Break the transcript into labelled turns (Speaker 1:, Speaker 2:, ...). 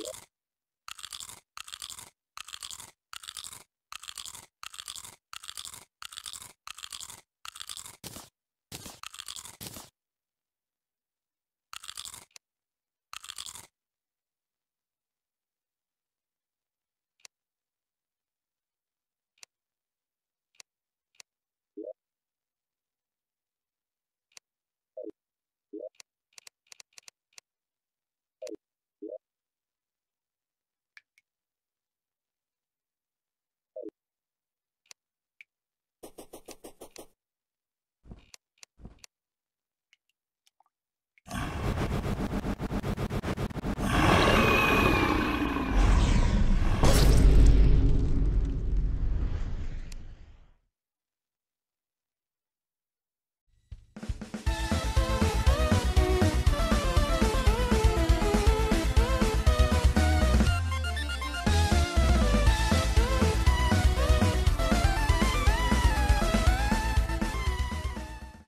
Speaker 1: Yeah.